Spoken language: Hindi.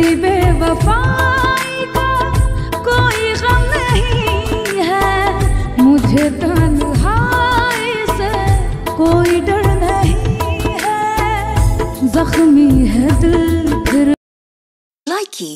तेरी बेवफाई का कोई गम नहीं है। मुझे तो तन्हाई से कोई डर नहीं है। जख्मी है दिल फिर। Likey